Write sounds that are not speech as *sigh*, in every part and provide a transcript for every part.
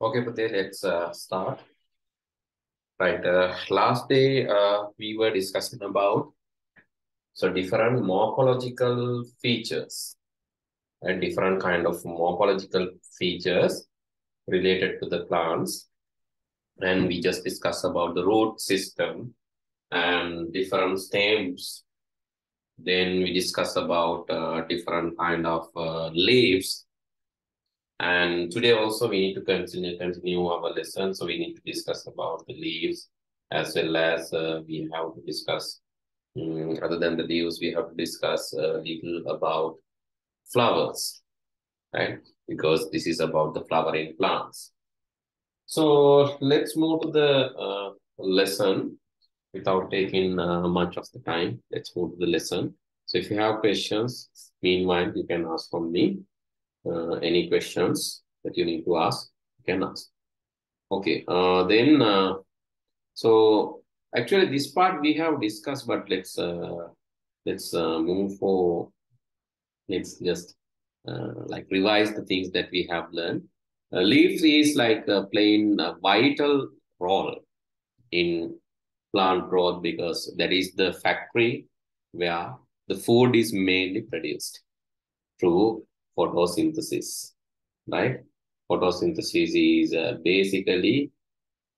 Okay, Prateek, let's uh, start. Right. Uh, last day, uh, we were discussing about so different morphological features and different kind of morphological features related to the plants. And we just discussed about the root system and different stems. Then we discussed about uh, different kind of uh, leaves and today also we need to continue continue our lesson. So we need to discuss about the leaves as well as uh, we have to discuss um, other than the leaves, we have to discuss a little about flowers, right? Because this is about the flowering plants. So let's move to the uh, lesson without taking uh, much of the time. Let's move to the lesson. So if you have questions, meanwhile, you can ask from me uh, any questions that you need to ask, you can ask. Okay, uh, then, uh, so actually this part we have discussed, but let's, uh, let's uh, move for, let's just uh, like revise the things that we have learned. Uh, leaves is like uh, playing a vital role in plant growth because that is the factory where the food is mainly produced through photosynthesis, right? Photosynthesis is uh, basically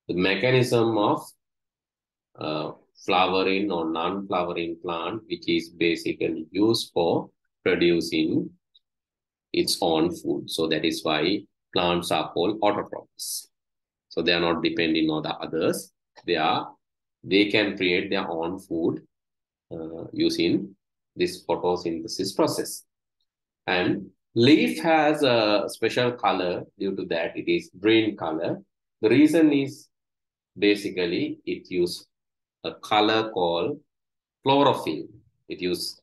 the mechanism of uh, flowering or non-flowering plant, which is basically used for producing its own food. So that is why plants are called autotrophs. So they are not depending on the others. They are they can create their own food uh, using this photosynthesis process. And Leaf has a special color due to that it is green color. The reason is basically it use a color called chlorophyll. It use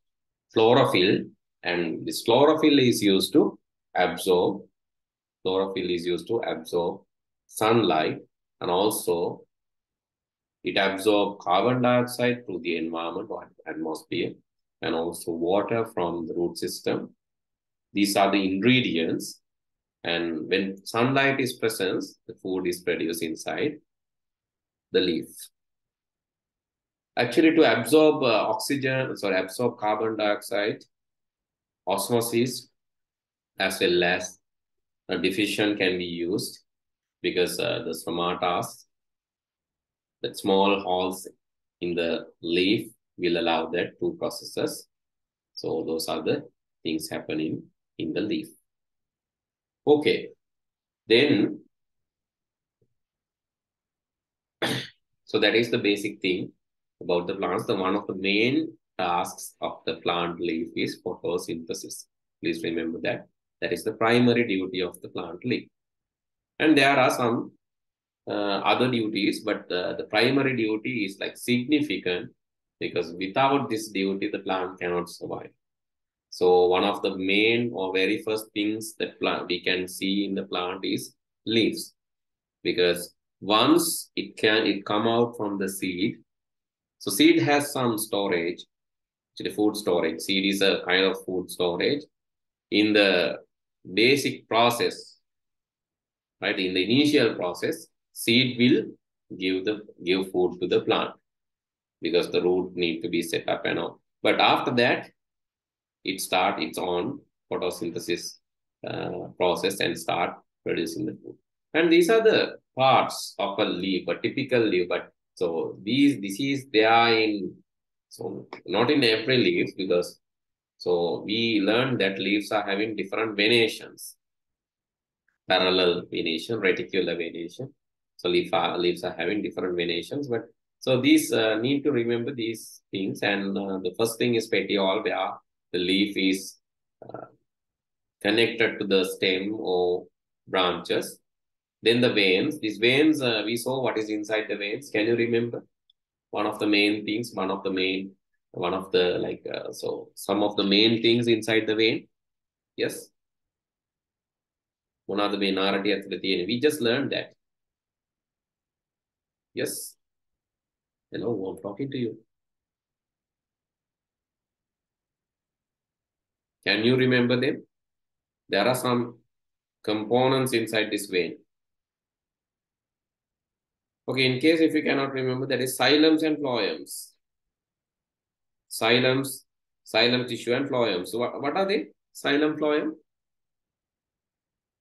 chlorophyll and this chlorophyll is used to absorb chlorophyll is used to absorb sunlight and also it absorbs carbon dioxide through the environment or atmosphere and also water from the root system these are the ingredients. And when sunlight is present, the food is produced inside the leaf. Actually, to absorb uh, oxygen, sorry, absorb carbon dioxide, osmosis, as well as a diffusion can be used because uh, the stomatas, the small holes in the leaf will allow that two processes. So those are the things happening in the leaf. Okay, then, *coughs* so that is the basic thing about the plants. The one of the main tasks of the plant leaf is photosynthesis. Please remember that. That is the primary duty of the plant leaf. And there are some uh, other duties, but uh, the primary duty is like significant because without this duty, the plant cannot survive. So one of the main or very first things that plant we can see in the plant is leaves. Because once it can it come out from the seed, so seed has some storage, actually food storage. Seed is a kind of food storage. In the basic process, right? In the initial process, seed will give the give food to the plant because the root need to be set up and all. But after that, it start its own photosynthesis uh, process and start producing the food. And these are the parts of a leaf, a typical leaf. But so these this is they are in so not in every leaf because so we learned that leaves are having different venations, parallel venation, reticular venation. So leaf are, leaves are having different venations, but so these uh, need to remember these things. And uh, the first thing is petiole, where the leaf is uh, connected to the stem or branches. Then the veins, these veins, uh, we saw what is inside the veins. Can you remember? One of the main things, one of the main, one of the like, uh, so some of the main things inside the vein. Yes. One of the main We just learned that. Yes. Hello, I'm talking to you. Can you remember them? There are some components inside this vein. Okay, in case if you cannot remember, that is xylem and phloems. Xylems, xylem tissue and phloem. So what, what are they? Xylem, phloem.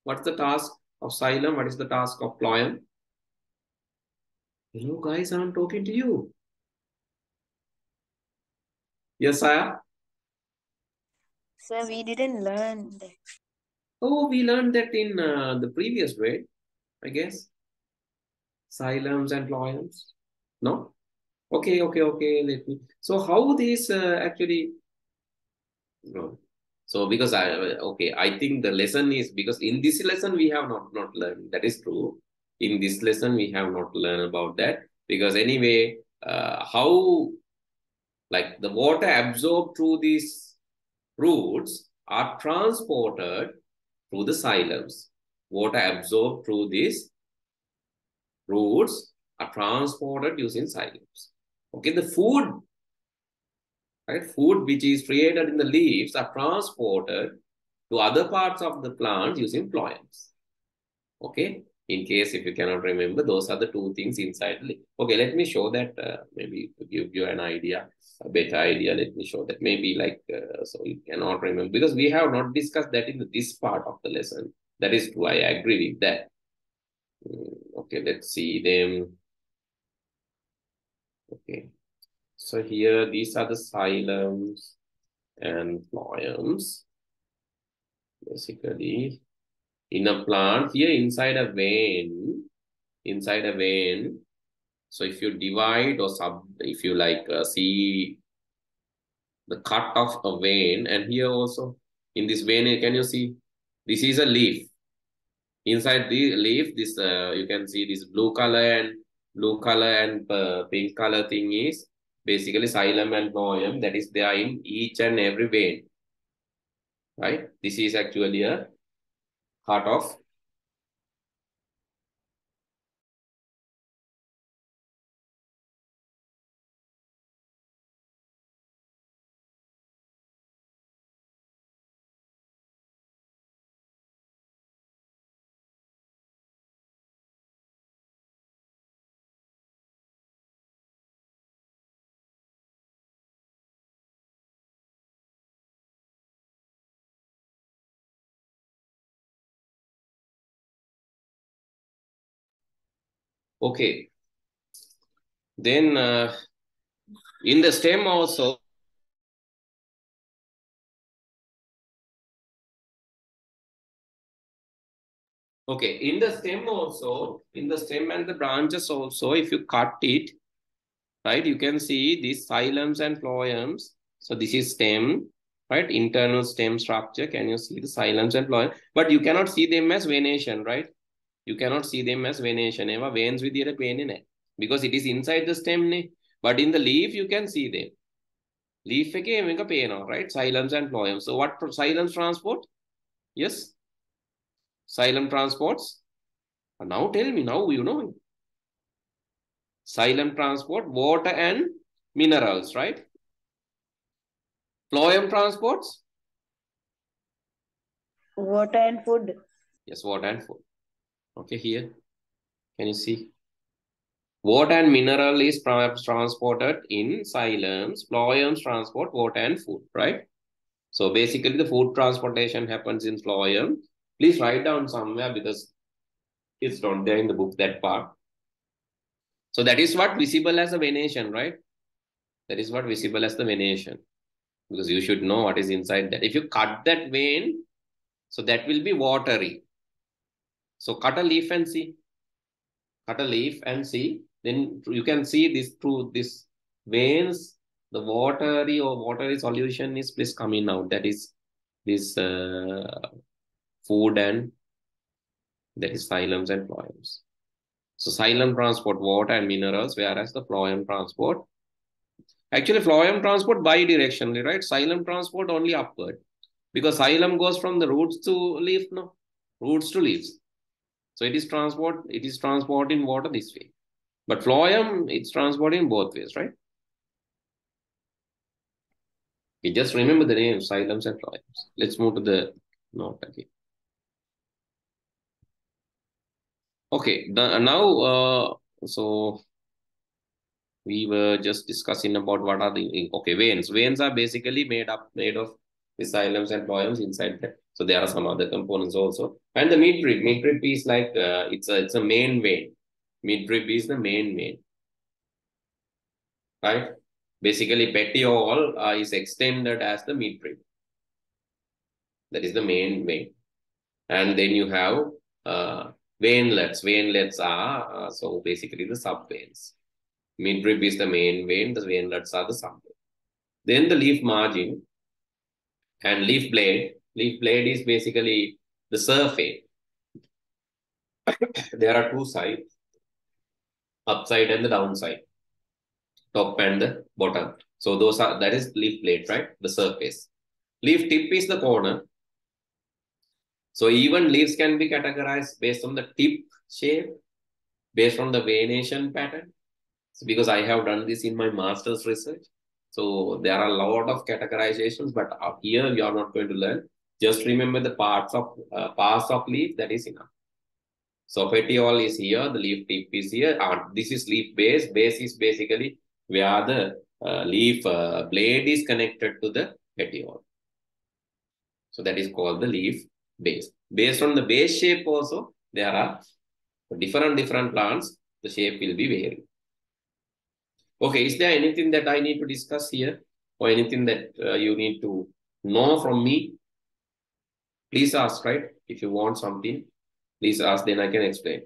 What's the task of xylem? What is the task of phloem? Hello guys, I'm talking to you. Yes, sir. Sir, we didn't learn that. Oh, we learned that in uh, the previous grade, I guess. Xylems and phloems. No? Okay, okay, okay. Let me. So how this uh, actually? No. So because I okay, I think the lesson is because in this lesson we have not not learned. That is true. In this lesson we have not learned about that because anyway, uh, how like the water absorbed through these roots are transported through the xylems. Water absorbed through these roots are transported using xylems. Okay, the food, right? Food which is created in the leaves are transported to other parts of the plant using phloems. Okay, in case if you cannot remember, those are the two things inside the. Okay, let me show that uh, maybe to give you an idea, a better idea. Let me show that maybe like, uh, so you cannot remember because we have not discussed that in this part of the lesson. That is true. I agree with that. Mm, okay, let's see them. Okay. So here, these are the xylems and phloems. Basically, in a plant, here inside a vein, inside a vein, so if you divide or sub, if you like uh, see the cut of a vein, and here also in this vein, can you see? This is a leaf. Inside the leaf, this uh, you can see this blue color and blue color and uh, pink color thing is basically xylem and phloem that is there in each and every vein. Right? This is actually a heart of Okay. Then uh, in the stem also, okay, in the stem also, in the stem and the branches also, if you cut it, right, you can see these xylems and phloems. So this is stem, right, internal stem structure. Can you see the xylems and phloem? But you cannot see them as venation, right? You cannot see them as venation eh? eva, veins with their pain in it, Because it is inside the stem ne. But in the leaf, you can see them. Leaf eh, a pain, pena, right? Xylems and phloem. So what xylems transport? Yes? Xylem transports? Now tell me, now you know. Xylem transport water and minerals, right? Phloem transports? Water and food. Yes, water and food. Okay, here. Can you see? Water and mineral is transported in xylems. Phloems transport water and food, right? So basically the food transportation happens in phloem. Please write down somewhere because it's not there in the book, that part. So that is what visible as a venation, right? That is what visible as the venation. Because you should know what is inside that. If you cut that vein, so that will be watery. So cut a leaf and see. Cut a leaf and see. Then you can see this through this veins, the watery or watery solution is please coming out. That is this uh, food and that is xylems and phloems. So xylem transport water and minerals, whereas the phloem transport. Actually, phloem transport bidirectionally, right? Xylem transport only upward. Because xylem goes from the roots to leaf, no? Roots to leaves. So it is transport, it is transporting water this way. But phloem, it's transporting both ways, right? You just remember the name, xylems and phloems. Let's move to the note again. Okay, the, now uh, So we were just discussing about what are the okay veins. Veins are basically made up made of the xylems and phloems inside that. So there are some other components also. And the midrib, midrib is like uh, it's a it's a main vein. Midrib is the main vein, right? Basically, petiole uh, is extended as the midrib. That is the main vein, and then you have uh, veinlets. Veinlets are uh, so basically the subveins. Midrib is the main vein, the veinlets are the subvein. Then the leaf margin and leaf blade. Leaf blade is basically the surface. *coughs* there are two sides, upside and the downside, top and the bottom. So those are that is leaf blade, right? The surface. Leaf tip is the corner. So even leaves can be categorized based on the tip shape, based on the veination pattern. So because I have done this in my master's research. So there are a lot of categorizations, but here we are not going to learn. Just remember the parts of uh, parts of leaf, that is enough. So petiole is here, the leaf tip is here. Uh, this is leaf base. Base is basically where the uh, leaf uh, blade is connected to the petiole. So that is called the leaf base. Based on the base shape also, there are different different plants, the shape will be varying. Okay, is there anything that I need to discuss here or anything that uh, you need to know from me? Please ask, right? If you want something, please ask, then I can explain.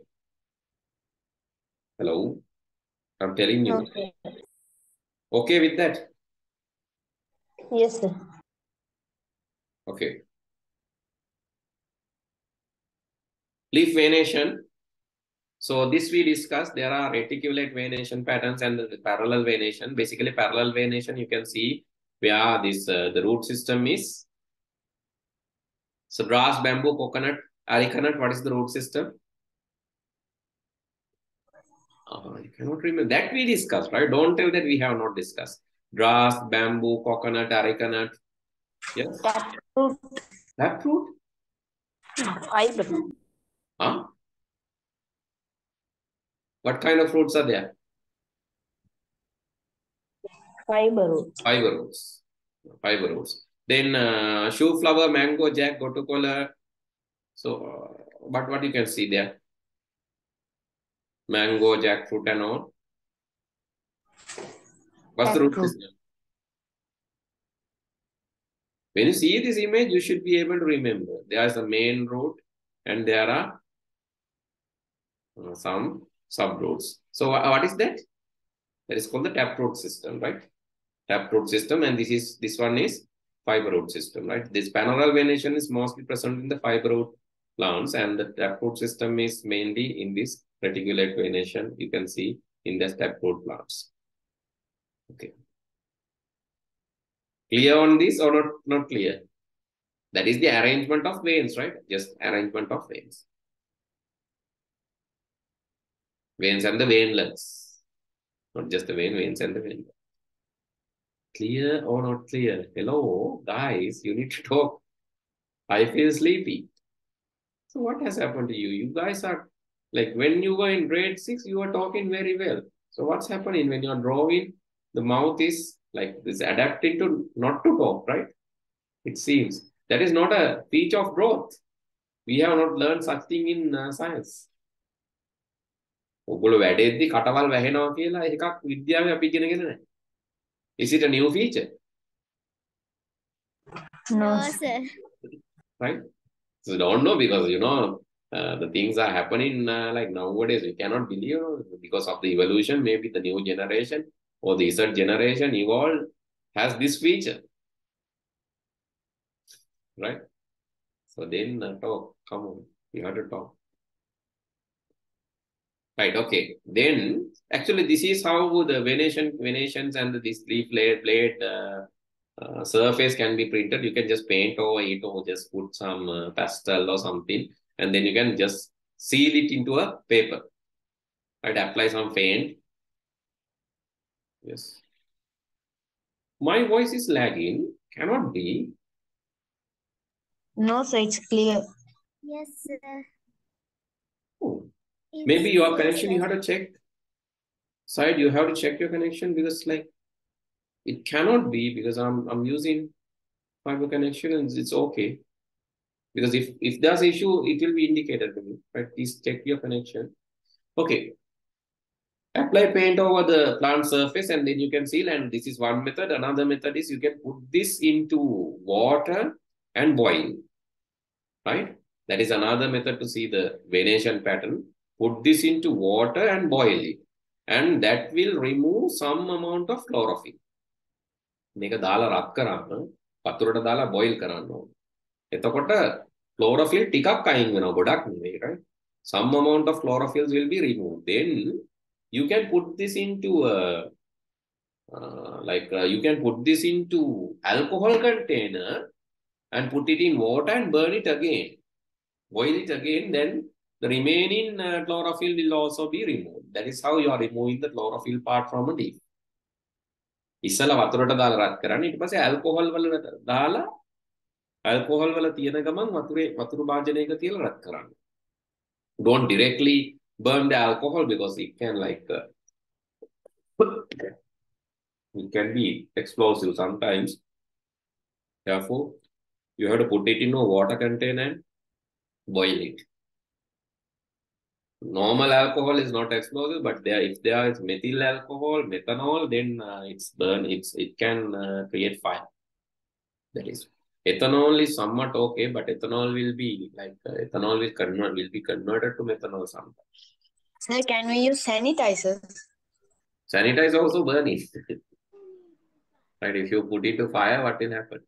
Hello? I'm telling you. Okay. Okay with that? Yes, sir. Okay. Leaf venation. So this we discussed, there are reticulate venation patterns and the parallel venation. Basically parallel venation, you can see where this uh, the root system is. So grass, bamboo, coconut, arecanut, what is the root system? Uh, you cannot remember. That we discussed, right? Don't tell that we have not discussed. Grass, bamboo, coconut, arecanut. Yes. That fruit That fruit? fiber. Huh? What kind of fruits are there? Fiber root. Fiber roots. Fiber roots. Then uh, shoe flower, mango, jack, gotukola. So, uh, but what you can see there? Mango, jackfruit and all. What's the root system? When you see this image, you should be able to remember. There is a main root and there are uh, some subroots. So what is that? That is called the taproot system, right? Taproot system, and this is this one is fiber root system, right? This parallel venation is mostly present in the fiber plants, and the taproot system is mainly in this reticulate venation. You can see in the taproot plants. Okay. Clear on this or not? Not clear. That is the arrangement of veins, right? Just arrangement of veins. Veins and the veinlets. Not just the vein, veins and the veinlets. Clear or not clear? Hello, guys, you need to talk. I feel sleepy. So what has happened to you? You guys are like when you were in grade six, you were talking very well. So what's happening when you're drawing? The mouth is like this adapting to not to talk, right? It seems that is not a feature of growth. We have not learned such thing in uh, science. ඔගොල්ලෝ වැඩෙද්දි කටවල් වැහෙනවා කියලා එකක් විද්‍යාවේ අපි ඉගෙනගෙන නැහැ. Is it a new feature? No, No, sir. sir. right? So don't know because you know uh, the things are happening uh, like nowadays. We cannot believe you know, because of the evolution. Maybe the new generation or the third generation evolved has this feature, right? So then uh, talk. Come on, you have to talk. Right. Okay. Then actually, this is how the venation, venations, and this leaf blade, blade uh, uh, surface can be printed. You can just paint over it or just put some uh, pastel or something, and then you can just seal it into a paper. Right. Apply some paint. Yes. My voice is lagging. Cannot be. No, sir, it's clear. Yes, sir. Maybe your connection. You have to check. side, you have to check your connection because like it cannot be because I'm I'm using fiber connection and it's okay. Because if if there's issue, it will be indicated to me. Right? Please check your connection. Okay. Apply paint over the plant surface and then you can seal. And this is one method. Another method is you can put this into water and boil. Right? That is another method to see the venation pattern Put this into water and boil it. And that will remove some amount of chlorophyll. මේක දාලා රත් කරන්න වතුරට දාලා Boyle කරන්න ඕනේ. එතකොට chlorophyll ටිකක් අයින් වෙනවා ගොඩක් නෙවෙයි right? Some amount of chlorophylls will be removed. Then you can put this into a, uh, like uh, you can put this into alcohol container and put it in water and burn it again. Boil it again, then the remaining uh, chlorophyll will also be removed. That is how you are removing the chlorophyll part from a leaf. ඉස්සලා වතුරට දාලා රත් කරන්න ඊට පස්සේ alcohol වල දාලා alcohol වල තියෙන ගමන් වතුරේ වතුරු භාජනයක තියලා රත් කරන්න. Don't directly burn the alcohol because it can like uh, it can be explosive sometimes. Therefore, you have to put it in a water container and boil it. Normal alcohol is not explosive, but there if there is methyl alcohol, methanol, then uh, it's burn. It's it can uh, create fire. That is ethanol is somewhat okay, but ethanol will be like uh, ethanol will convert will be converted to methanol sometimes. Sir, can we use sanitizers? sanitizer also burning. *laughs* right? If you put it to fire, what will happen?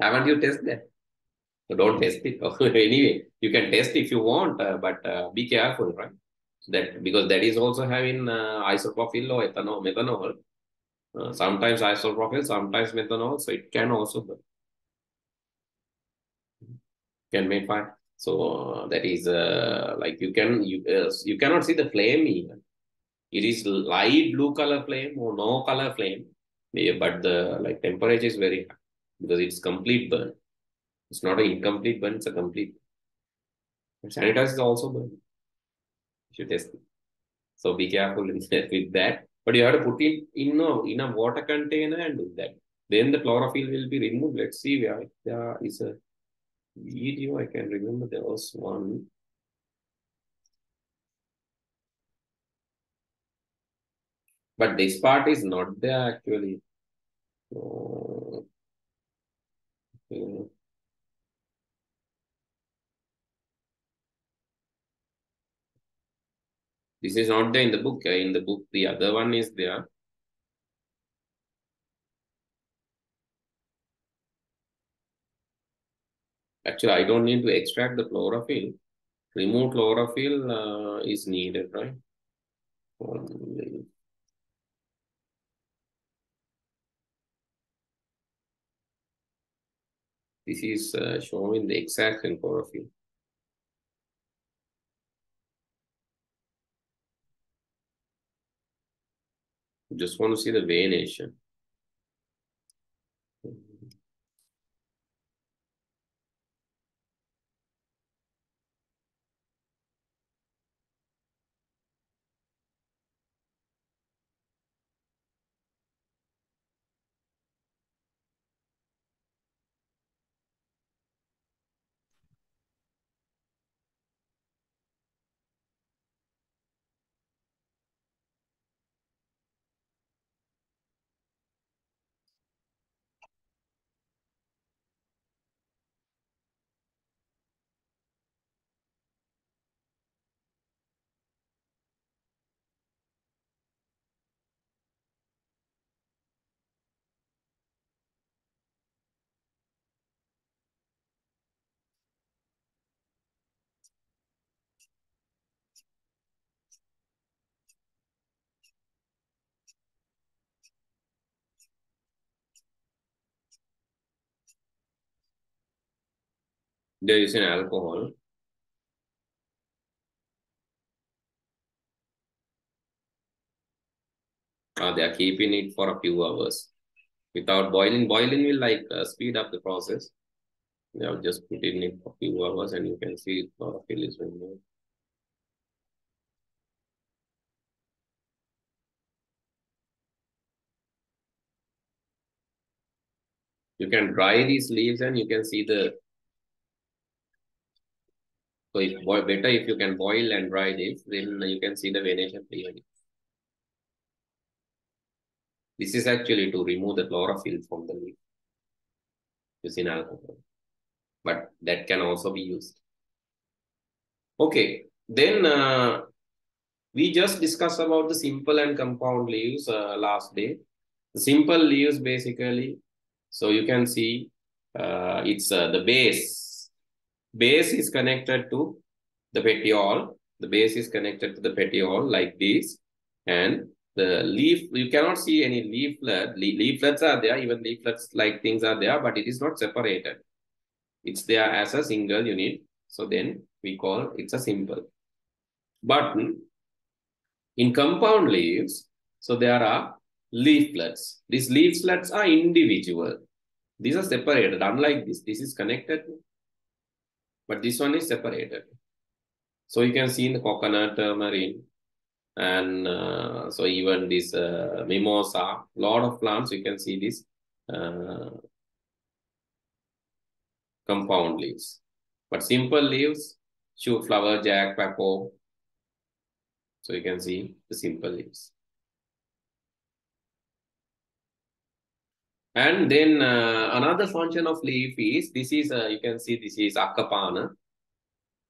Haven't you tested that? So don't test it. *laughs* anyway, you can test if you want, uh, but uh, be careful, right? That because that is also having uh, isopropyl or ethanol, methanol. Uh, sometimes isopropyl, sometimes methanol, so it can also burn. Can make fire. So that is uh, like you can you uh, you cannot see the flame even. It is light blue color flame or no color flame, but the like temperature is very high because it's complete burn. It's not an incomplete burn; it's a complete. Sanitizer is also burn. You should test it. So be careful *laughs* with that. But you have to put it in a in a water container and do that. Then the chlorophyll will be removed. Let's see where there uh, is a video, I can remember there was one. But this part is not there actually. Okay. This is not there in the book. In the book, the other one is there. Actually, I don't need to extract the chlorophyll. Remove chlorophyll uh, is needed, right? This is uh, showing the exact chlorophyll. Just want to see the venation. there is an alcohol. Uh, they are keeping it for a few hours. Without boiling boiling will like uh, speed up the process. They have just put in it for a few hours and you can see a lot of it is removed You can dry these leaves and you can see the so if better if you can boil and dry this, then you can see the venation clearly. This is actually to remove the chlorophyll from the leaf using alcohol. But that can also be used. Okay, then uh, we just discussed about the simple and compound leaves uh, last day. The simple leaves basically, so you can see uh, it's uh, the base. Base is connected to the petiole. The base is connected to the petiole like this. And the leaf, you cannot see any leaflet. Le leaflets are there, even leaflets like things are there, but it is not separated. It's there as a single unit. So then we call it's a simple. But in compound leaves, so there are leaflets. These leaflets are individual. These are separated, unlike this. This is connected, but this one is separated. So you can see in the coconut, marine and uh, so even this uh, mimosa, lot of plants, you can see this uh, compound leaves. But simple leaves, shoe flower, jack, papaw, so you can see the simple leaves. And then uh, another function of leaf is, this is, uh, you can see this is Akapana.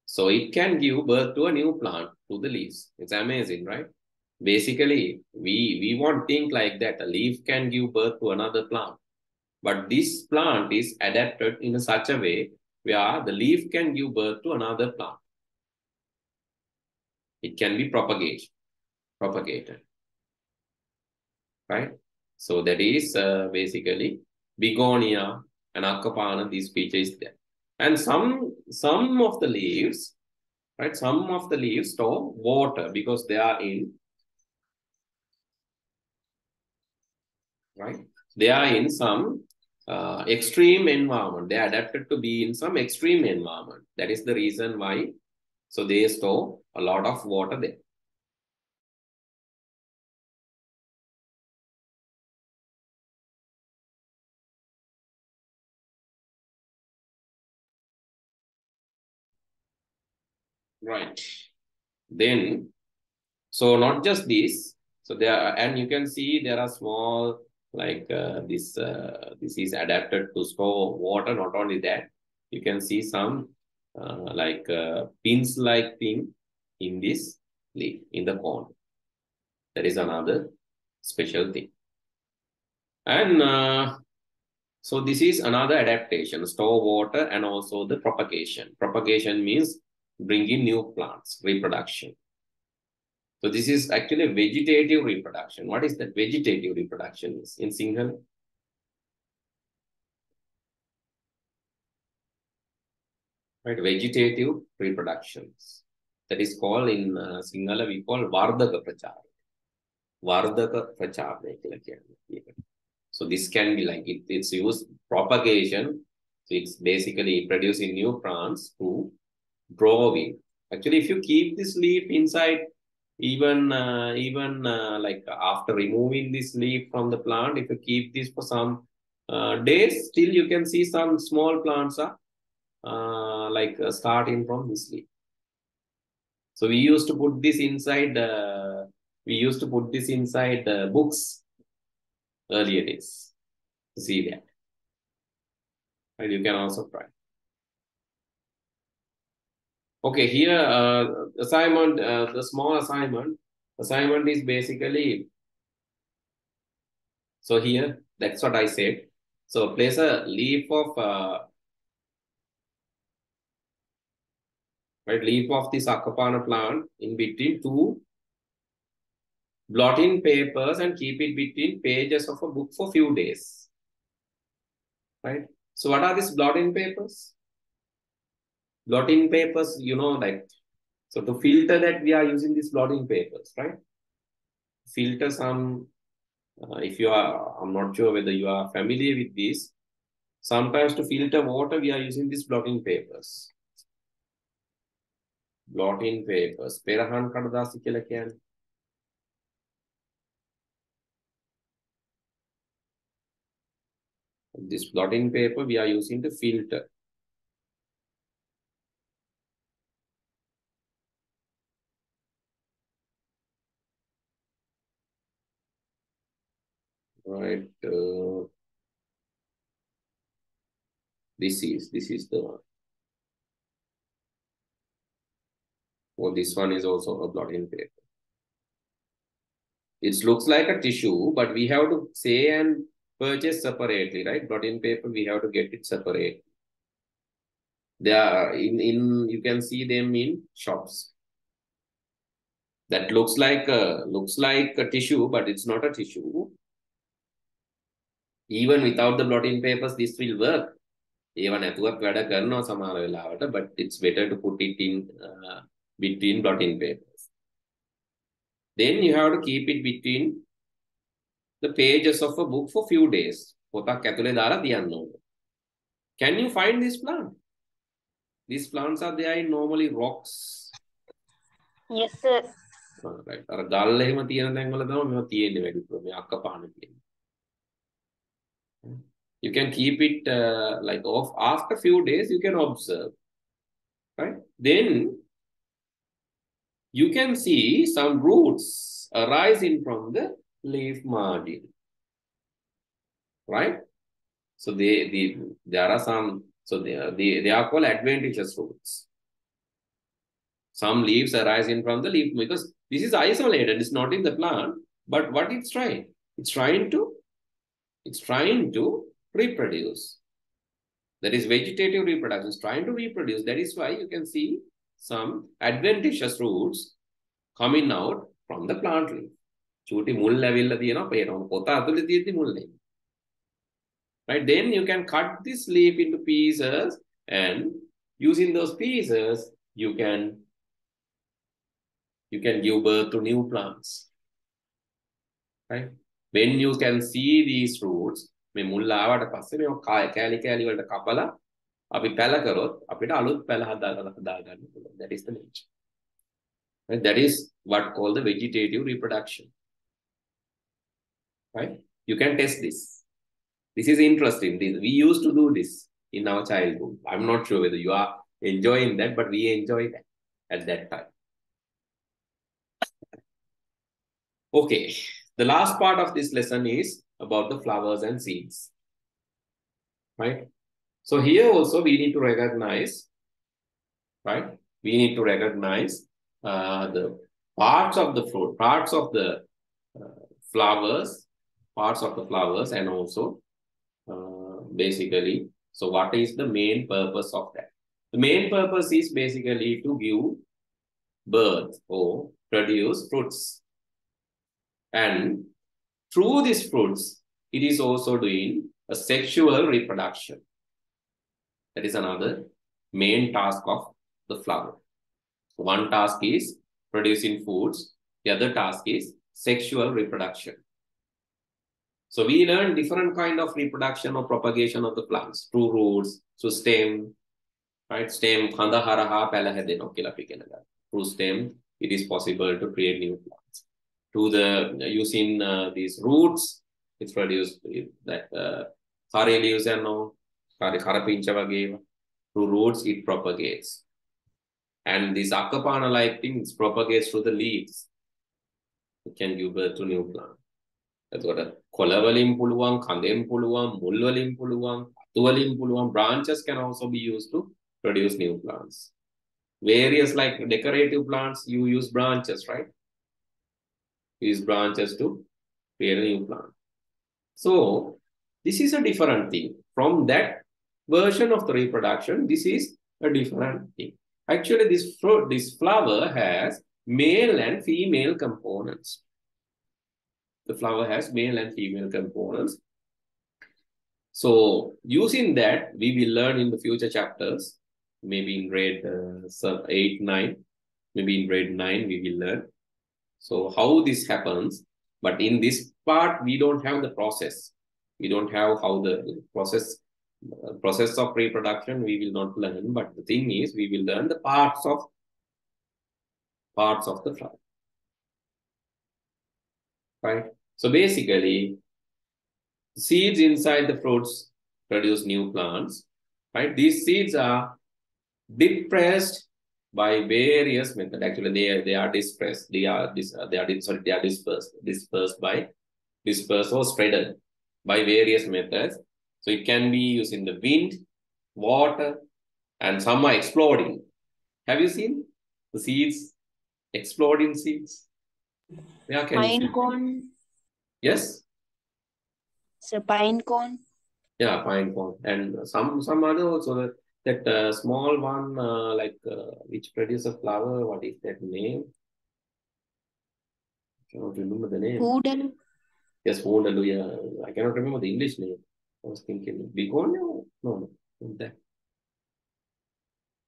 So it can give birth to a new plant to the leaves. It's amazing, right? Basically, we, we want think like that. A leaf can give birth to another plant. But this plant is adapted in such a way where the leaf can give birth to another plant. It can be propagated, propagated, right? So that is uh, basically begonia and akapana, these features there. And some, some of the leaves, right? Some of the leaves store water because they are in, right? They are in some uh, extreme environment. They are adapted to be in some extreme environment. That is the reason why so they store a lot of water there. Right. Then, so not just this, so there are, and you can see there are small like uh, this uh, this is adapted to store water not only that you can see some uh, like uh, pins like thing in this leaf, in the cone. That is another special thing. And uh, so this is another adaptation, store water and also the propagation. Propagation means bringing new plants, reproduction. So this is actually vegetative reproduction. What is that vegetative reproduction is in Sinhala? right? Vegetative reproductions. That is called in uh, Sinhala, we call Vardaka Prachar. Vardaka Prachar. So this can be like, it, it's used propagation. So it's basically producing new plants to grow. Actually, if you keep this leaf inside, even uh, even uh, like after removing this leaf from the plant, if you keep this for some uh, days, still you can see some small plants are uh, like uh, starting from this leaf. So we used to put this inside, uh, we used to put this inside the books earlier days see that. And you can also try. Okay, here uh, assignment, uh, the small assignment, assignment is basically, so here, that's what I said. So place a leaf of uh, right? Leaf of this Akapana plant in between two blotting papers and keep it between pages of a book for few days, right? So what are these blotting papers? blotting papers, you know, like, so to filter that we are using these blotting papers, right? Filter some, uh, if you are, I'm not sure whether you are familiar with this. sometimes to filter water, we are using these blotting papers. Blotting papers. Perahan kadadasi kela kiyanne. this blotting paper we are using to filter Right. Uh, this is this is the one. Well, this one is also a blotting paper. It looks like a tissue, but we have to say and purchase separately, right? Blotting paper, we have to get it separate. They are in, in you can see them in shops. That looks like a looks like a tissue, but it's not a tissue Even without the blotting papers, this will work. ඒව නැතුවත් වැඩ කරනවා සමහර වෙලාවට but it's better to put it in uh, between blotting papers then you have to keep it between the pages of a book for few days පොතක් ඇතුලේ දාලා තියන්න ඕනේ can you find this plant these plants are there in normally rocks yes sir right අර ගල් එහෙම තියෙන තැන්වල තමයි මේවා තියෙන්නේ වැඩිපුර මේ අක්ක පාන කියන්නේ you can keep it uh, like off. After a few days you can observe right? Then you can see some roots arising from the leaf margin right? So they, they there are some so they they, they are called adventitious roots. Some leaves arising from the leaf because this is isolated it's not in the plant but what it's trying it's trying to it's trying to reproduce. That is vegetative reproduction, is trying to reproduce. That is why you can see some adventitious roots coming out from the plant leaf. චූටි මුල් ඇවිල්ලා තියෙනවා පේනවා පොත ඇතුලේ තියෙද්දි මුල් right then you can cut this leaf into pieces and using those pieces you can you can give birth to new plants right when you can see these roots මේ මුල් ආවට පස්සේ මේ කෑලි කෑලි වලට කපලා අපි පැල කරොත් අපිට අලුත් පැල හදාගන්න හදාගන්න පුළුවන් that is the nature right that is what called the vegetative reproduction right you can test this this is interesting this, we used to do this in our childhood i'm not sure whether you are enjoying that but we enjoyed that at that time okay the last part of this lesson is about the flowers and seeds. Right? So here also we need to recognize, right? We need to recognize uh, the parts of the fruit, parts of the uh, flowers, parts of the flowers and also uh, basically, so what is the main purpose of that? The main purpose is basically to give birth or produce fruits. And through these fruits, it is also doing a sexual reproduction. That is another main task of the flower. One task is producing foods. The other task is sexual reproduction. So we learn different kind of reproduction or propagation of the plants through roots, through stem, right? Stem, Through stem, it is possible to create new plants to the using uh, these roots it's produced that uh, curry leaves and no curry karapincha wage through roots it propagates and this akapana like things propagates through the leaves it can give birth to new plant එතකොට කොළ වලින් පුළුවන් කඳෙන් පුළුවන් මුල් වලින් පුළුවන් අතු වලින් පුළුවන් branches can also be used to produce new plants various like decorative plants you use branches right these branches to create a new plant. So this is a different thing. From that version of the reproduction, this is a different thing. Actually, this fruit, this flower has male and female components. The flower has male and female components. So using that, we will learn in the future chapters, maybe in grade uh, 8, 9, maybe in grade 9, we will learn so how this happens, but in this part, we don't have the process. We don't have how the process uh, process of reproduction we will not learn. But the thing is, we will learn the parts of parts of the flower. Right. So basically, seeds inside the fruits produce new plants, right? These seeds are depressed by various methods. Actually, they are, they are dispersed. They are dis, uh, they are sorry, they are dispersed dispersed by dispersed or spreaded by various methods. So it can be used in the wind, water, and some are exploding. Have you seen the seeds exploding seeds? Yeah, can pine cone. Yes. So pine cone. Yeah, pine cone, and some some other also that that uh, small one uh, like uh, which produces a flower. What is that name? I cannot remember the name. Hoodoo. Yes, hoodoo. Yeah, I cannot remember the English name. I was thinking begonia. No, no, not that.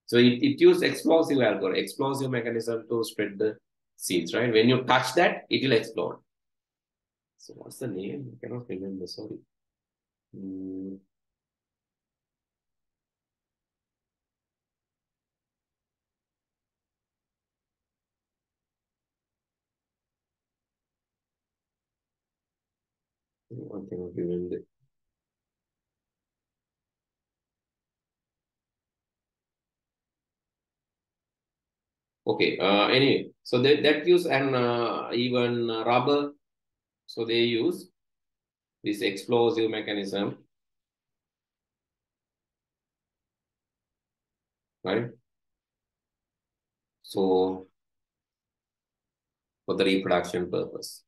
So it, it used explosive algorithm, explosive mechanism to spread the seeds, right? When you touch that, it will explode. So what's the name? I cannot remember, sorry. Mm. Okay, uh, anyway, so that, that use and uh, even rubber, so they use this explosive mechanism, right? So, for the reproduction purpose.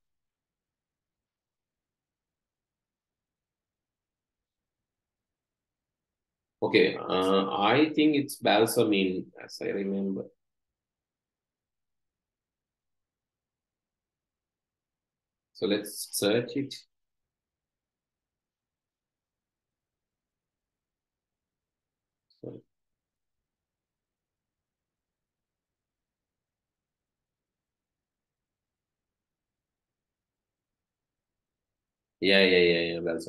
Okay, uh, I think it's balsamine, as I remember. So let's search it. Sorry. Yeah, yeah, yeah, yeah. That's.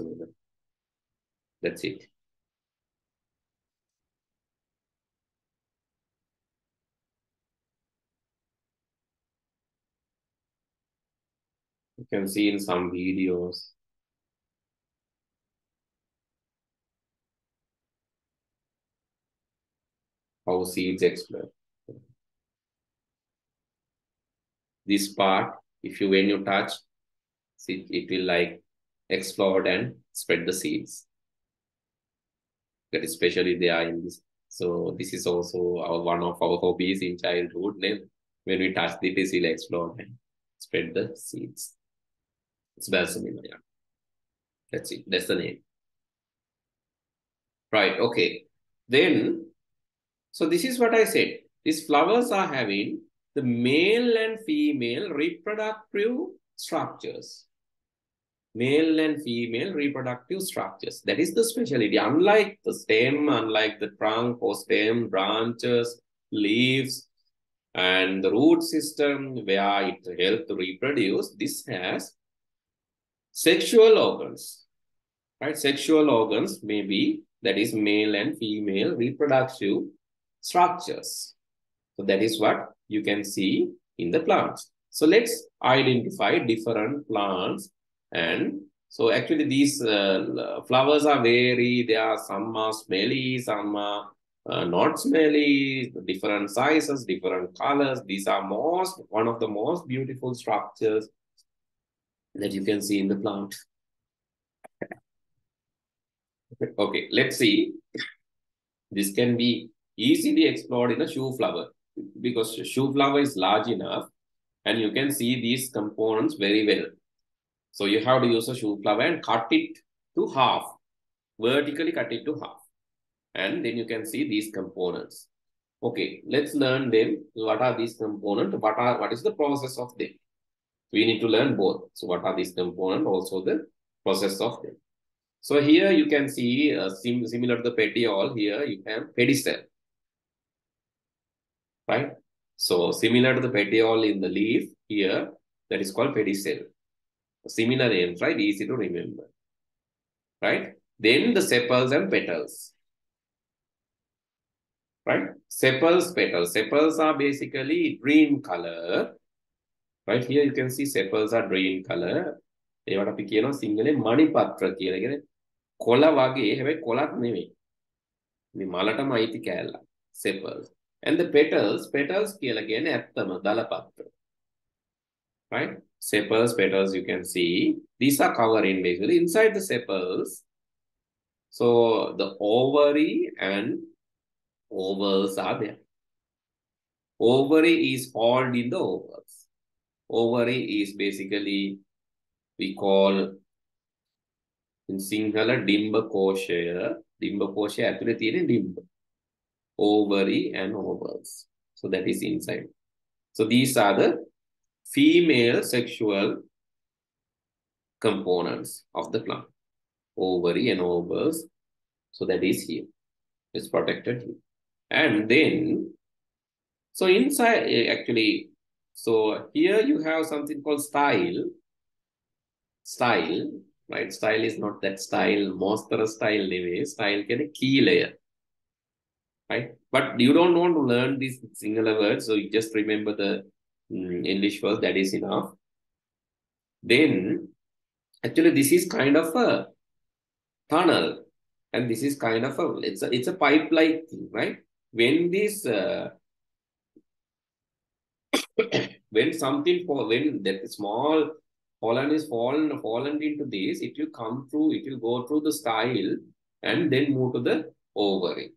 That's it. Can see in some videos. How seeds explode. This part, if you when you touch, it, it will like explode and spread the seeds. That especially they are in this. So this is also our one of our hobbies in childhood. When we touch the it will explode and spread the seeds. It's Balsamina, yeah. That's it. That's the name. Right, okay. Then, so this is what I said. These flowers are having the male and female reproductive structures. Male and female reproductive structures. That is the specialty. Unlike the stem, unlike the trunk or stem, branches, leaves, and the root system where it helps to reproduce, this has Sexual organs, right? Sexual organs may be, that is male and female reproductive structures. So that is what you can see in the plants. So let's identify different plants and so actually these uh, flowers are very, there are some are smelly, some are uh, not smelly, different sizes, different colors. These are most, one of the most beautiful structures that you can see in the plant. Okay, let's see. This can be easily explored in a shoe flower because shoe flower is large enough and you can see these components very well. So you have to use a shoe flower and cut it to half, vertically cut it to half. And then you can see these components. Okay, let's learn them. What are these components? What are what is the process of them? We need to learn both. So what are these components, also the process of them. So here you can see uh, sim similar to the petiole, here you have pedicel. Right? So similar to the petiole in the leaf, here that is called pedicel. Similar names, right? Easy to remember. Right? Then the sepals and petals. Right? Sepals, petals. Sepals are basically green color right here you can see sepals are green color ඒවට අපි කියනවා සිංහලෙන් මණිපත්‍ර කියලා. කියන්නේ කොළ වගේ හැබැයි කොළක් නෙමෙයි. මේ මලටම අයිති කෑල්ල. sepals. And the petals, petals කියලා කියන්නේ ඇත්තම දලපත්‍ර. Right? Sepals, petals you can see. These are covering basically inside the sepals. So the ovary and ovals are there. Ovary is held in the ovals. Ovary is basically, we call in Sinhala dimba koshaya. Dimba koshaya actually theory dimba. Ovary and ovules. So that is inside. So these are the female sexual components of the plant. Ovary and ovules. So that is here. It's protected here. And then, so inside, actually, so here you have something called style style right? Style is not that style, monster style anyway. Style can a key layer, right? But you don't want to learn these singular words, so you just remember the mm, English word, that is enough. Then, actually, this is kind of a tunnel, and this is kind of a, it's a, it's a pipe-like thing, right? When this, uh, *coughs* when something, for when that small pollen is fallen fallen into this, it will come through, it will go through the style and then move to the ovary.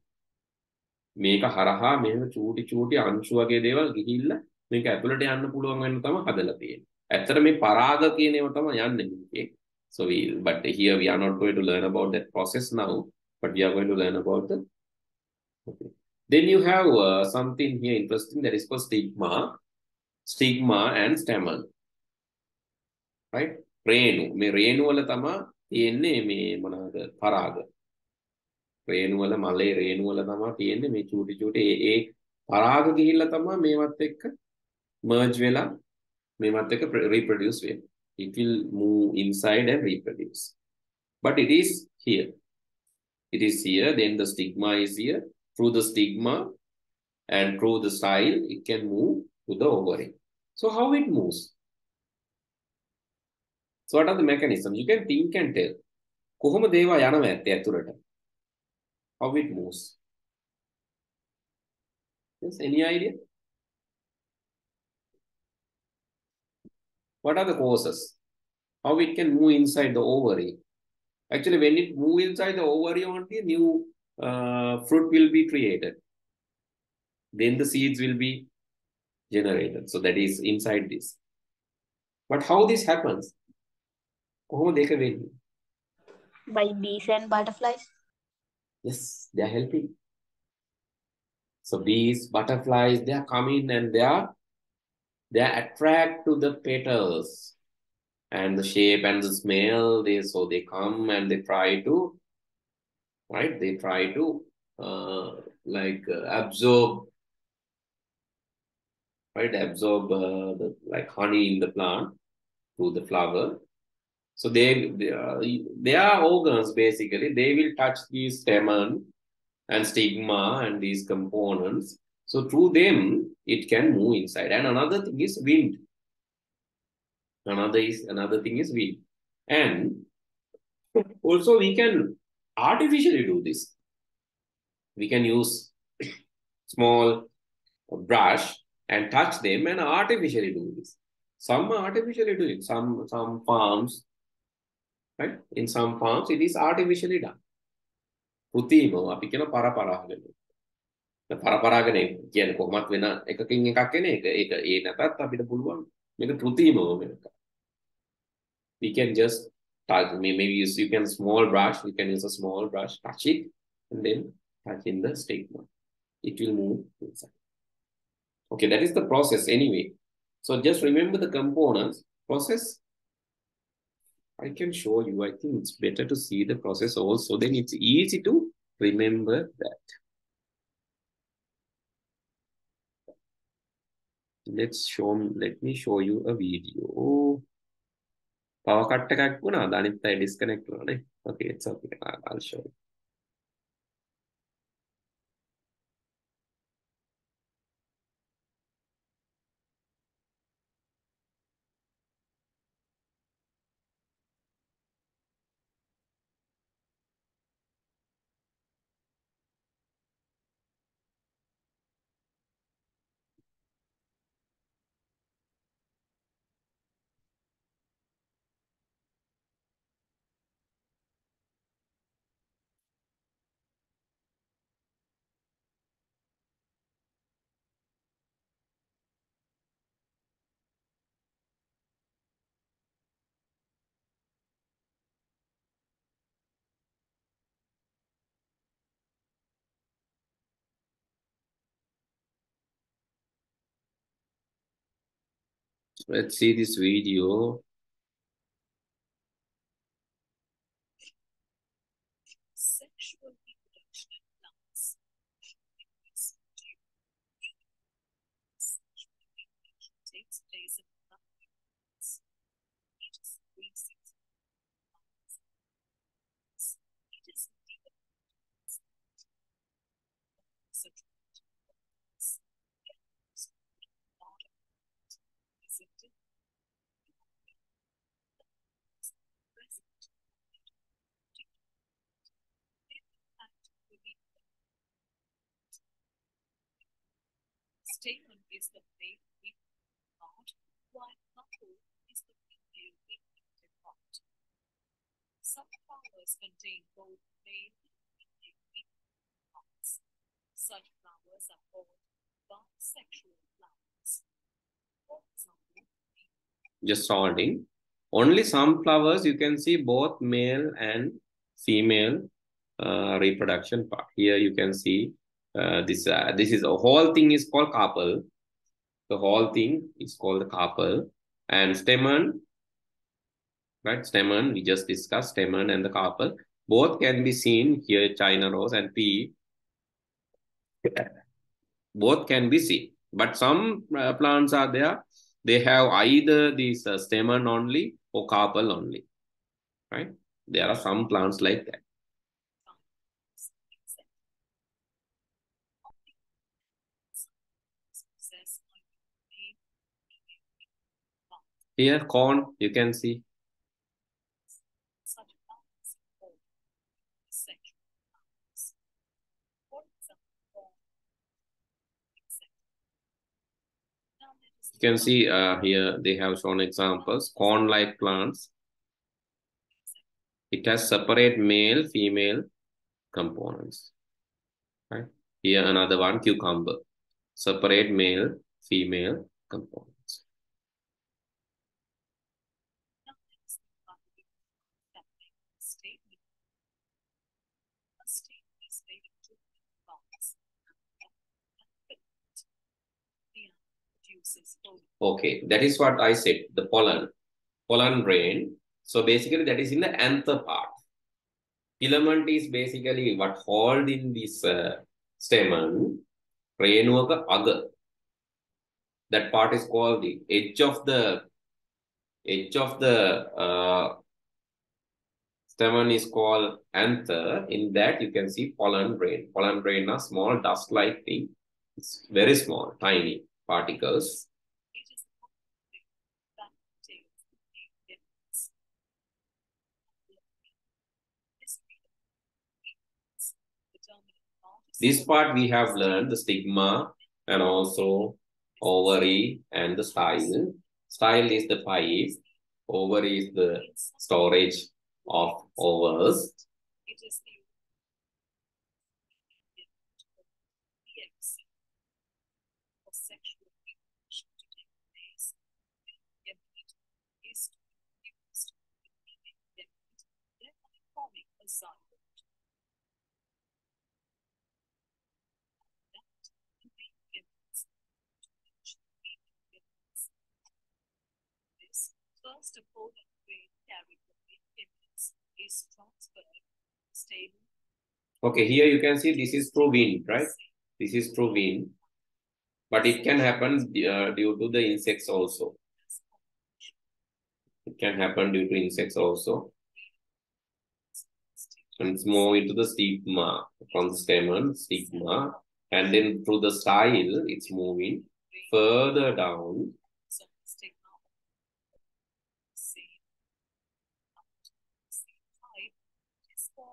මේක හරහා මෙහෙම චූටි චූටි අංශු වගේ දේවල් ගිහිල්ලා මේක ඇතුළට යන්න පුළුවන් වෙන තමයි හදලා තියෙන්නේ. ඇත්තට මේ පරාග කියන ඒවා තමයි යන්නේ මේකේ. So we but here we are not going to learn about that process now, but we are going to learn about the okay. Then you have uh, something here interesting that is called stigma, stigma and stamen. right? රේණු. මේ රේණු වල තමා තියෙන්නේ මේ මොනවාද? පරාග. රේණු වල මලේ රේණු වල තමා තියෙන්නේ මේ චූටි චූටි. ඒ ඒ පරාග ගිහිල්ලා තමා මේවත් එක්ක merge වෙලා මේවත් එක්ක reproduce වෙන්නේ. It will move inside and reproduce. But it is here. It is here then the stigma is here. Through the stigma and through the style it can move to the ovary so how it moves So what are the mechanisms? You can think and tell. කොහොම දේවා යනවා ඇත්තේ ඇතුළට? How it moves? Yes, any idea? What are the causes? How it can move inside the ovary? Actually, when it move inside the ovary only, new uh, fruit will be created. Then the seeds will be generated. So that is inside this. But how this happens? Oh, By bees and butterflies. Yes, they are helping. So bees, butterflies, they are coming and they are they are attracted to the petals and the shape and the smell. They so they come and they try to right. They try to uh, like uh, absorb right absorb uh, the like honey in the plant through the flower so they, they, are, they are organs basically. They will touch the stamen and stigma and these components. So through them, it can move inside. And another thing is wind. Another is another thing is wind. And also we can artificially do this. We can use *coughs* small brush and touch them and artificially do this. Some are artificially doing. Some some farms right? In some farms, it is artificially done. කෘතිමව අපි කියන පරපරාගෙන. පරපරාගෙන කියන්නේ කොහොමත් වෙන එකකින් එකක් එන එක. ඒක ඒ නැතත් අපිට පුළුවන් මේක කෘතිමව වෙනක. We can just touch, maybe use, you can small brush, you can use a small brush, touch it, and then touch in the stigma. It will move inside. Okay, that is the process anyway. So just remember the components. Process I can show you. I think it's better to see the process also. Then it's easy to remember that. Let's show, let me show you a video. Power cut එකක් වුණාද අනිත් අය disconnect වුණානේ. Okay, it's okay. I'll show you. Let's see this video. Sexual reproduction in plants. Sexual reproduction takes place in plants. It is three six months. It is deep. Such is it present Stamen is the male reproductive part, while knuckle is the female reproductive part. Some flowers contain both male and female parts. Such flowers are called bisexual flowers. For example, Just holding. Only some flowers you can see both male and female uh, reproduction part. Here you can see uh, this. Uh, this is a whole thing is called carpel. The whole thing is called the carpel and stamen. Right, stamen. We just discussed stamen and the carpel. Both can be seen here. China rose and pea. Both can be seen, but some uh, plants are there they have either this uh, stamen only or carpel only, right? There are some plants like that. possess male Here, corn, you can see. You can see uh, here they have shown examples. Corn-like plants. It has separate male, female components. Right? Here another one, cucumber. Separate male, female components. Now let us think about the that make a statement. A statement is made of two parts. The produces both Okay, that is what I said, the pollen, pollen grain. So basically that is in the anther part. Filament is basically what hold in this uh, stamen, renuaka agar. That part is called the edge of the edge of the uh, stamen is called anther. In that you can see pollen grain. Pollen grain are small dust-like thing. It's very small, tiny particles. This part we have learned the stigma and also ovary and the style. Style is the pipe, ovary is the storage of ovaries. It is the the eggs for sexual reproduction to take place. The embryo is to be used in the embryo, thereby forming a zygote. That the main embryo to which the main embryo This is transferred stable Okay, here you can see this is wind, right? This is wind, but it can happen uh, due to the insects also. It can happen due to insects also. And it's more into the stigma from the stamen, stigma, and then through the style, it's moving further down some stigma same same type is called cross-pollination. Pollination occurs with different agents like wind,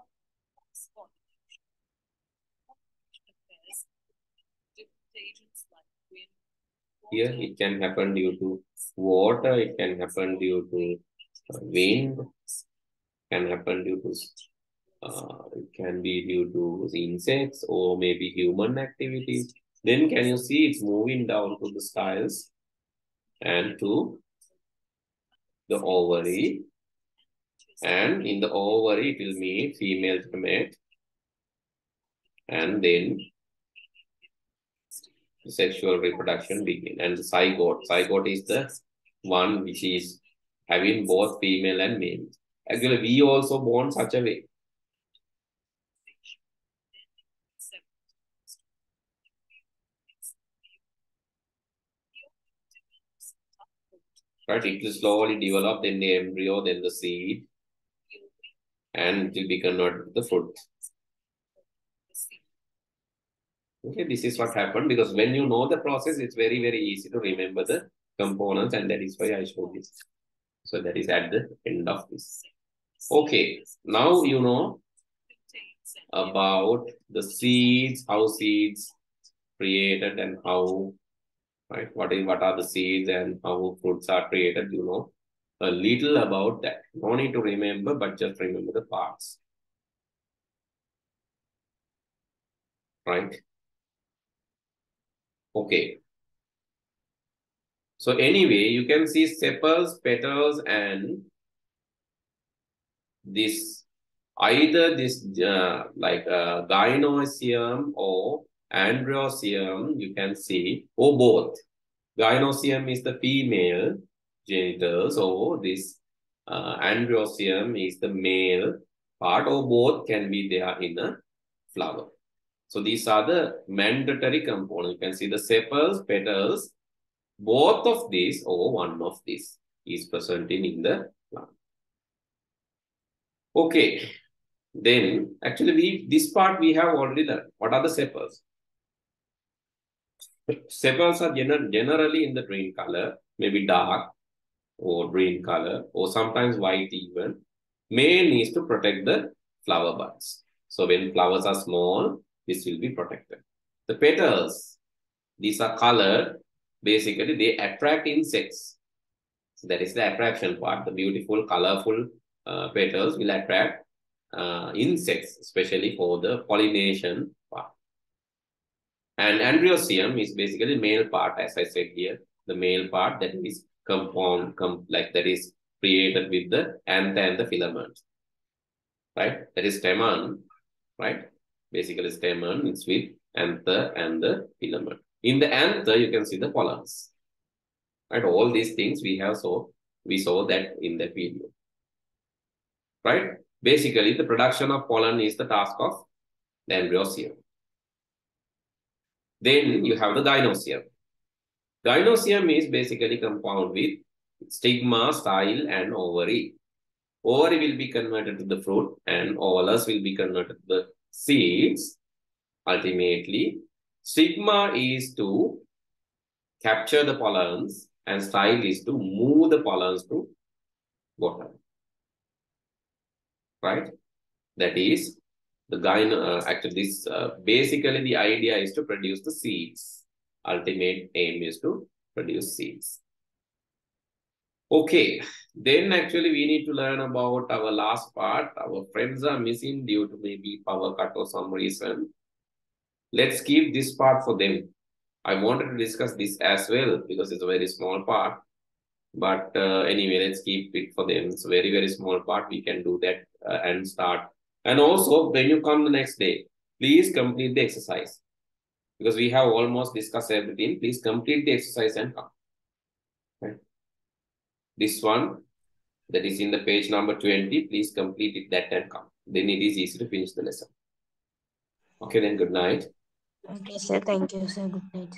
Here it can happen due to water, it can happen due to uh, wind, can happen due to uh, it can be due to insects or maybe human activities. Then can you see it's moving down to the styles and to the ovary and in the ovary it will meet female gamete and then sexual reproduction begin and the zygote zygote is the one which is having both female and male. Actually, we also born such a way. Right, it will slowly develop, then the embryo, then the seed, and it will be converted to the fruit. Okay, this is what happened because when you know the process, it's very, very easy to remember the components, and that is why I showed this. So that is at the end of this. Okay, now you know about the seeds, how seeds created and how, right? What is what are the seeds and how fruits are created? You know a little about that. No need to remember, but just remember the parts. Right? Okay. So anyway, you can see sepals, petals, and this either this uh, like uh, gynoecium or androecium, you can see, or both. Gynoecium is the female genitals, or this uh, androecium is the male part, or both can be there in a flower. So these are the mandatory components. You can see the sepals, petals, both of these or one of these is present in the plant. Okay, then actually we this part we have already done. What are the sepals? Sepals are gener generally in the green color, maybe dark or green color, or sometimes white even. Main is to protect the flower buds. So when flowers are small, this will be protected. The petals, these are colored. Basically, they attract insects. So that is the attraction part. The beautiful, colorful uh, petals will attract uh, insects, especially for the pollination part. And androecium is basically male part, as I said here, the male part that is compound, com like that is created with the anther and the filament, right? That is stamen, right? Basically, stamen is with anther and the filament. In the anther, you can see the pollens, right? All these things we have so we saw that in the video, right? Basically, the production of pollen is the task of the androecium. Then you have the gynoecium. Gynoecium is basically compound with stigma, style, and ovary. Ovary will be converted to the fruit and ovules will be converted to the seeds. Ultimately, stigma is to capture the pollens and style is to move the pollens to bottom. Right? That is the gyno, uh, actually this, uh, basically the idea is to produce the seeds ultimate aim is to produce seeds. Okay, then actually we need to learn about our last part. Our friends are missing due to maybe power cut or some reason. Let's keep this part for them. I wanted to discuss this as well because it's a very small part. But uh, anyway, let's keep it for them. It's a very, very small part. We can do that uh, and start. And also, when you come the next day, please complete the exercise because we have almost discussed everything. Please complete the exercise and come. Right. This one that is in the page number 20, please complete it that and come. Then it is easy to finish the lesson. Okay, then good night. Okay, sir. Thank you, sir. Good night.